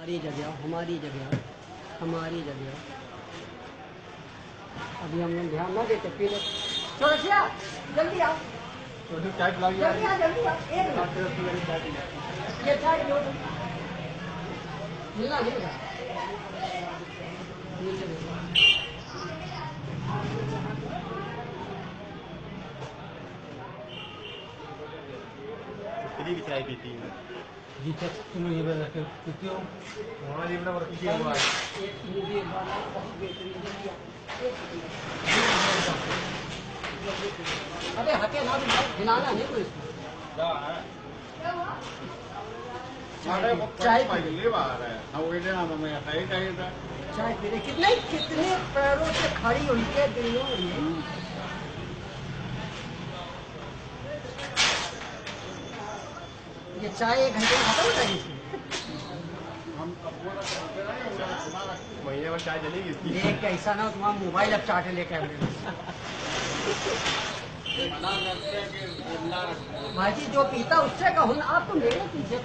हमारी जगह हमारी जगह हमारी जगह। अभी हम लोग ध्यान ना देते फिर जल्दी आओ। जल्दी आओ जल्दी आओ एक मिलना मिलेगा भी चाय पीती है। जी तक तुम ये बना के क्यों वहाँ ये बना वर्क किया हुआ है एक मूवी बना बहुत बेहतरीन है अबे हटे ना हिलाना नहीं कोई चाय पहले बाहर है ना वो इधर ना मैं खाई खाई था चाय पी रहे कितने कितने पैरों से खड़ी हुई है दिल्ली में ये चाय एक घंटे में खत्म हो जाएगी महीने में चाय चलेगी इसकी। एक ना तुम्हारा मोबाइल अब चाटे लेके आए भाई जी जो पीता उससे कहो ना आप तो मेरे पीछे।